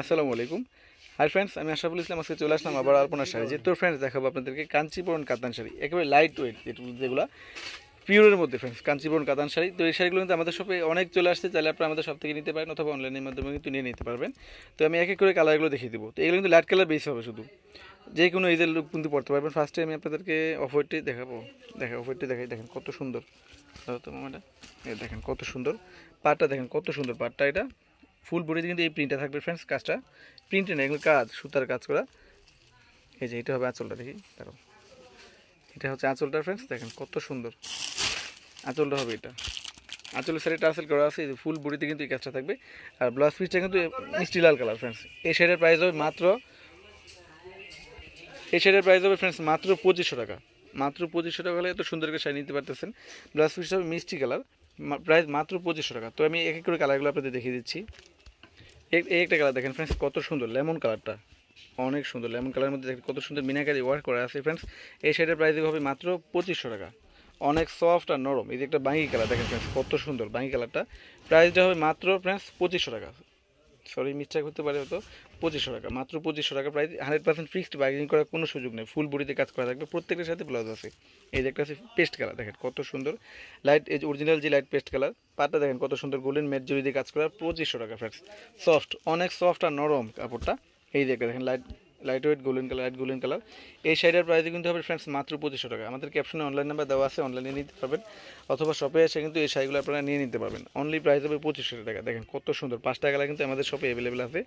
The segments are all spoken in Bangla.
আসসালামু আলাইকুম। হাই ফ্রেন্ডস আমি আশরাফুল ইসলাম, আজকে চলে আসলাম আবার আলপনা শাড়ি। যে তোর ফ্রেন্ডস দেখাবো আপনাদেরকে কাঞ্চিপুরন কাতান শাড়ি। একেবারে লাইট ওয়েট যেগুলো পিওরের মধ্যে ফ্রেন্ডস কাঞ্চিপুরন কাতান শাড়ি। তো এই শাড়িগুলো কিন্তু আমাদের শপে অনেক চলে আসছে, চাইলে আপনারা আমাদের সব থেকে নিতে পারেন অথবা অনলাইনের মাধ্যমে কিন্তু নিয়ে নিতে পারবেন। তো আমি এক এক করে কালারগুলো দেখিয়ে দেবো। তো এগুলো কিন্তু লাইট কালার বেস হবে শুধু। যে কোনো এজের লুক কিন্তু পড়তে পারবেন। ফার্স্টে আমি আপনাদেরকে অফারটি দেখাবো। দেখা অফারটি দেখাই, দেখেন কত সুন্দর। তো, মামাটা। দেখেন, কত সুন্দর। পাটটা দেখেন, কত সুন্দর পাটটা এটা। ফুল বডিতে কিন্তু এই প্রিন্টটা থাকবে ফ্রেন্ডস কাজটা প্রিন্টে না, এগুলো কাজ, সুতার কাজ করা। এই যে, এটা হবে আঁচলটা, দেখি, দাঁড়াও। এটা হচ্ছে আঁচলটা ফ্রেন্ডস দেখেন, কত সুন্দর। আঁচলটা হবে এটা। আঁচলের সাইডে টার্সেল করা আছে ফুল বডিতে কিন্তু এই কাজটা থাকবে। আর ব্লাউজ পিসটা কিন্তু মিষ্টি লাল কালার ফ্রেন্ডস এই শাড়ির প্রাইস হবে মাত্র, এই শাড়ির প্রাইস হবে ফ্রেন্ডস মাত্র পঁচিশশো টাকা। মাত্র পঁচিশশো টাকা হলে এত সুন্দর করে শাড়ি নিতে পারতেছেন। ব্লাউজ পিসটা হবে মিষ্টি কালার প্রাইস মাত্র পঁচিশশো টাকা। তো আমি এক এক করে কালারগুলো আপনাদের দেখিয়ে দিচ্ছি। এই একটা কালার দেখেন ফ্রেন্ডস কত সুন্দর লেমন কালারটা অনেক সুন্দর লেমন কালারের মধ্যে দেখেন কত সুন্দর মিনাকারি ওয়ার্ক করা আছে ফ্রেন্ডস এই শাড়ির প্রাইস হবে মাত্র পঁচিশশো টাকা। অনেক সফট আর নরম। এই যে একটা বাঙ্গি কালার দেখেন ফ্রেন্ডস কত সুন্দর বাঙ্গি কালারটা প্রাইসটা হবে মাত্র ফ্রেন্ডস পঁচিশশো টাকা। সরি মিস্টেক হতে পারে হয়তো পঁচিশশো টাকা। মাত্র পঁচিশশো টাকা প্রায় হান্ড্রেড পার্সেন্ট ফিক্সড বার্গেনিং করার কোনো সুযোগ নেই। ফুল বডিতে কাজ করা থাকবে। প্রত্যেকের সাথে ব্লাউজ আছে। এই যে একটা আছে পেস্ট কালার দেখেন কত সুন্দর। লাইট এই অরিজিনাল যে লাইট পেস্ট কালার পাটটা দেখেন কত সুন্দর গোল্ডেন ম্যাট জড়ি দিয়ে কাজ করা। পঁচিশশো টাকা ফ্রেন্ডস সফট অনেক সফট আর নরম কাপড়টা। এই যে একটা দেখেন light light weight golden colour light golden colour এই শাড়ির প্রাইস কিন্তু হবে ফ্রেন্ডস মাত্র পঁচিশশো টাকা। আমাদের ক্যাপশনে অনলাইন নাম্বার দেওয়া আছে অনলাইনে নিতে পারবেন। অথবা শপে এসে কিন্তু এই শাড়িগুলো আপনারা নিয়ে নিতে পারবেন। অনলি প্রাইস হবে পঁচিশশো টাকা। দেখেন কত সুন্দর। পাঁচটা কালার কিন্তু আমাদের শপে অ্যাভেলেবেল আছে।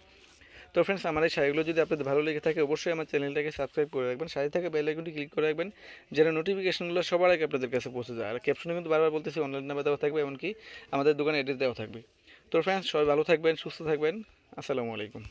তো ফ্রেন্ডস আমার এই শাড়িগুলো যদি আপনাদের ভালো লেগে থাকে, অবশ্যই আমার চ্যানেলটাকে সাবস্ক্রাইব করে রাখবেন। শাড়ি থেকে বেল আইকনটি ক্লিক করে রাখবেন, যেন নোটিফিকেশনগুলো সবার আগে আপনাদের কাছে পৌঁছে যায়। আর ক্যাপশনে কিন্তু বারবার বলতেছি অনলাইন নাম্বার দেওয়া থাকবে, এমনকি আমাদের দোকানে অ্যাড্রেস দেওয়া থাকবে। তো ফ্রেন্ডস সবাই ভালো থাকবেন, সুস্থ থাকবেন। আসসালামু আলাইকুম।